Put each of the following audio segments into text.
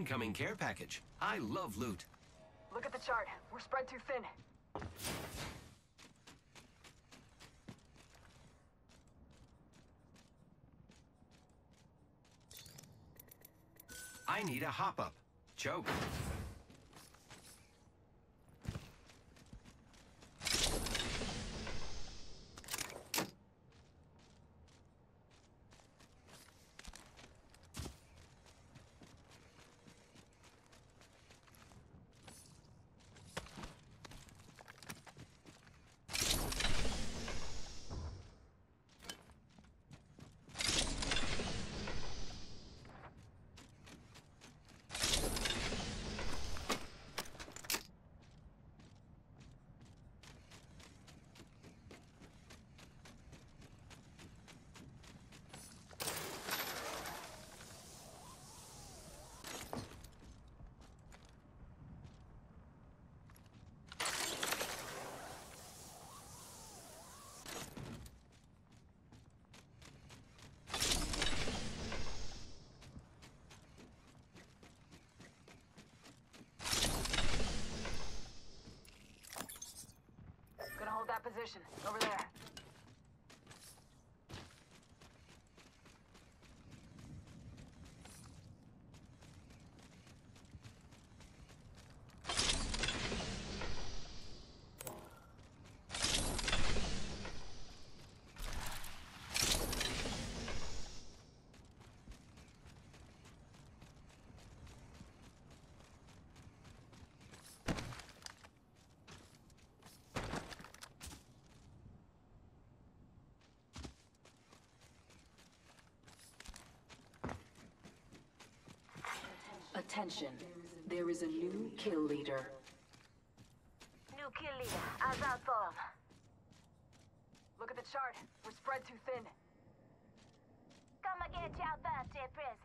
Incoming care package. I love loot. Look at the chart. We're spread too thin. I need a hop up. Choke. Position. Over there. Attention. There is a new kill leader. New kill leader. That for? Look at the chart. We're spread too thin. Come and get your birthday present.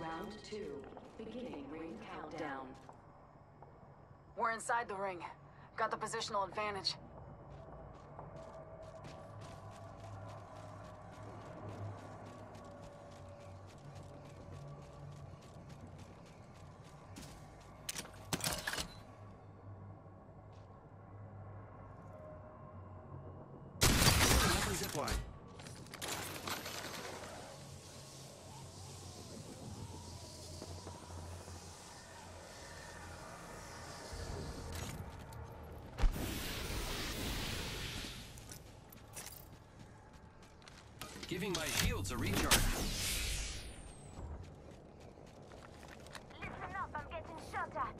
Round two. Beginning ring countdown. We're inside the ring. Got the positional advantage. Another Giving my shields a recharge. Listen up, I'm getting shot at.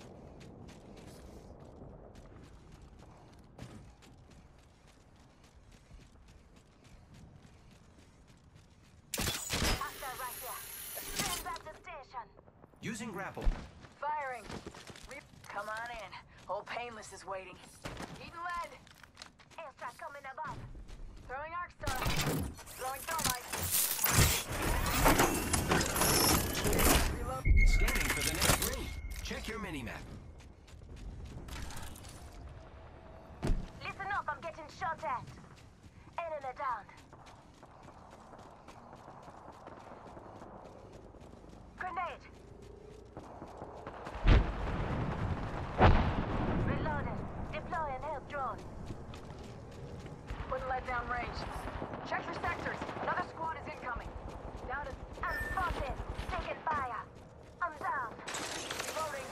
After right there. Stand at the station. Using grapple. Firing. Re Come on in. Old Painless is waiting. Eating lead. Extra coming above. Throwing arc star. Throwing thermite. Reload. Scanning for the next ring. Listen up, I'm getting shot at. Enemy down. Grenade. Reloaded. Deploying help drone. Putting lead down range. Check your sectors. Another squad is incoming. Down to I'm spotted. Taking fire. I'm down. reloading.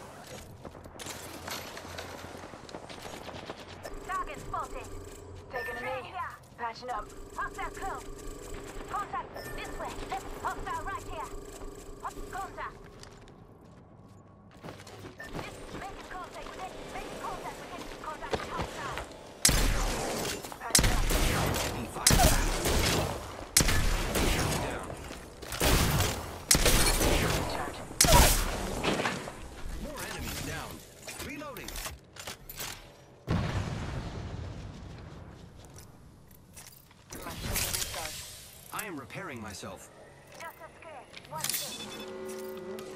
Switching up. Hostile close. Contact this way. Left. Hostile right here. Hot- Contact. This making contact with it. Making contact with it. Contact with hostile. Patching up. Taking fire. Down. Charge. More enemies down. Reloading. My shield will recharge. I am repairing myself. Just a scare. One thing.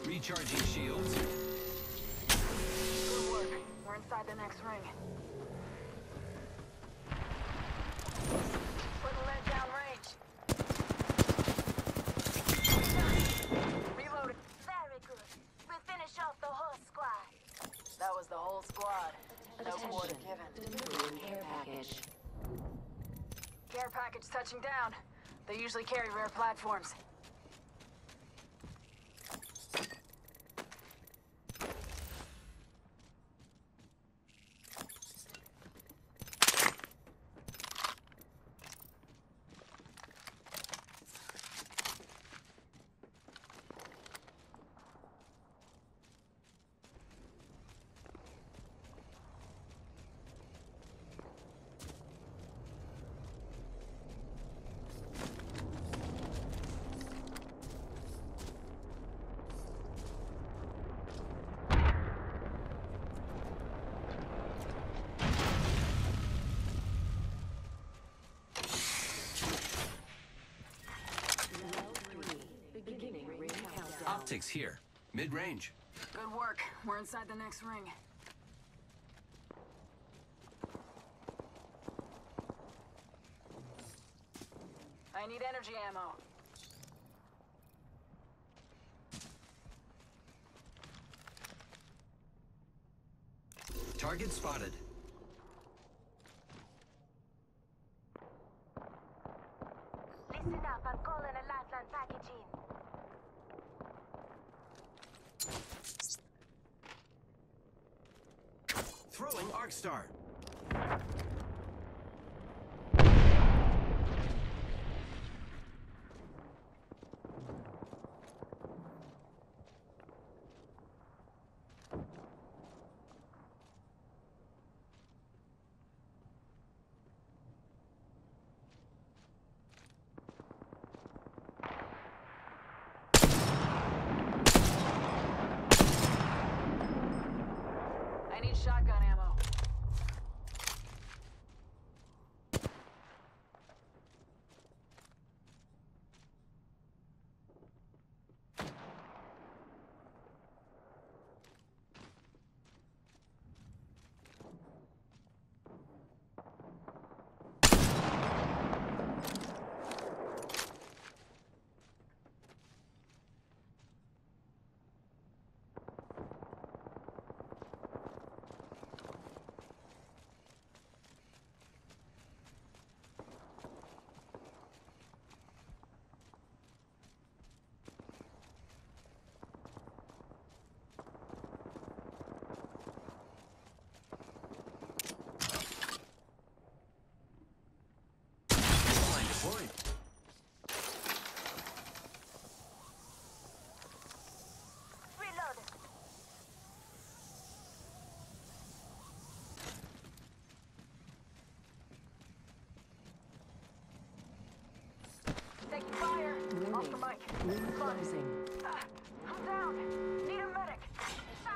Recharging shields. Good work. We're inside the next ring. Putting lead down range. Reloading. Very good. We finish off the whole squad. That was the whole squad. No quarter given. Delivering care package. Care package touching down. They usually carry rare platforms. Round three. Beginning ring countdown. Optics here. Mid-range. Good work. We're inside the next ring. I need energy ammo. Target spotted. Listen up. I'm calling a lifeline package in. Throwing Arc Star. I need shotgun ammo. Line deployed. Reload. Taking fire. Off the mic. Ring closing. I'm down. Need a medic.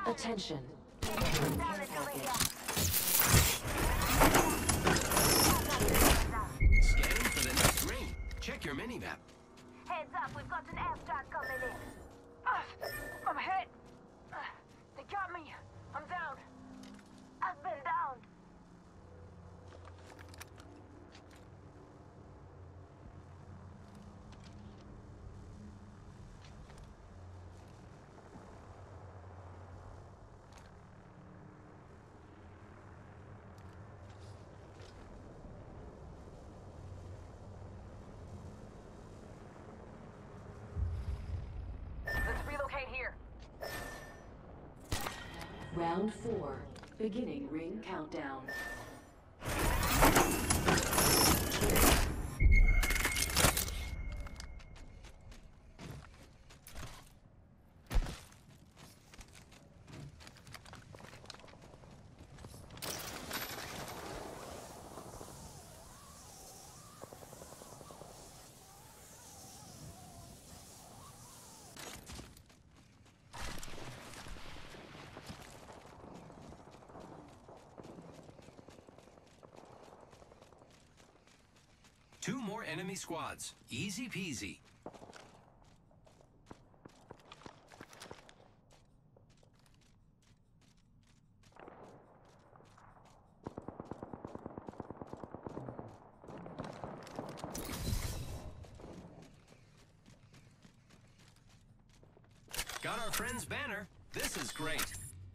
Attention. Delivering Down care it over here. package. Scanning for the next ring. Check your mini-map. Heads up. We've got an airstrike coming in. Ah, I'm hit. Ah, they got me. I'm down. I've been down. Let's relocate here. Round four. Beginning ring countdown. Enemy squads. Easy peasy. Got our friend's banner. This is great.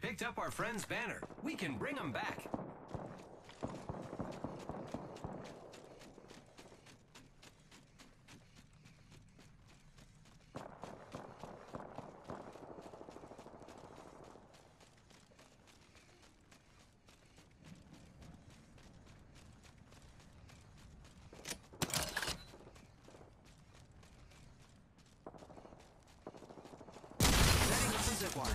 Picked up our friend's banner. We can bring him back. Setting up a zip line.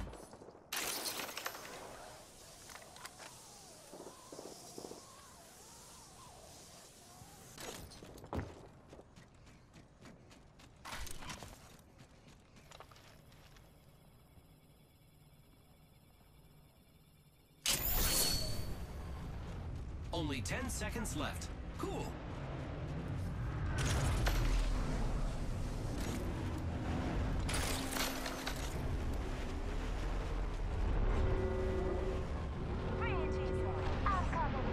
Only 10 seconds left. Cool. Bridges. I'm coming.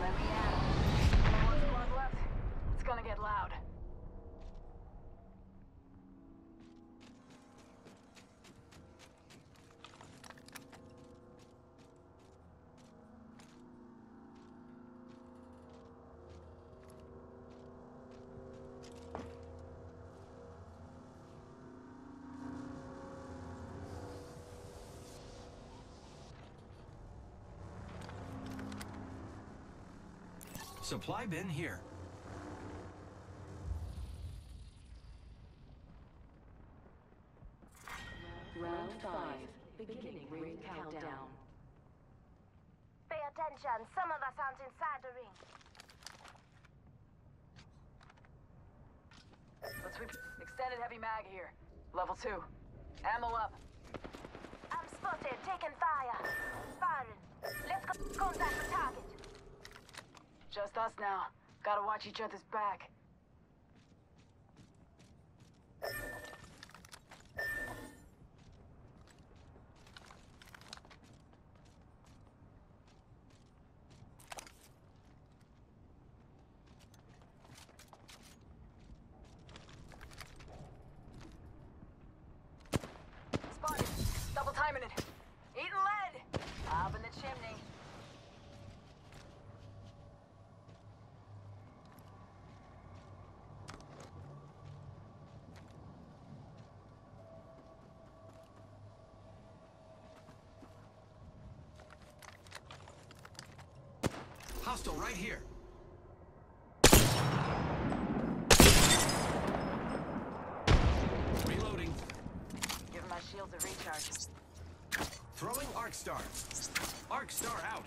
Let me at 'em. Only one squad left. It's gonna get loud. Supply bin here. Round five. Beginning ring countdown. Pay attention. Some of us aren't inside the ring. Let's sweep. Extended heavy mag here. Level two. Ammo up. I'm spotted. Taking fire. Firing. Let's go. Contact the target. Just us now. Gotta watch each other's back. Spotted. Double timing it. Eating lead. Up in the chimney. Hostile right here. Reloading. Giving my shields a recharge. Throwing Arc Star. Arc Star out.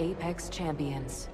Apex Champions.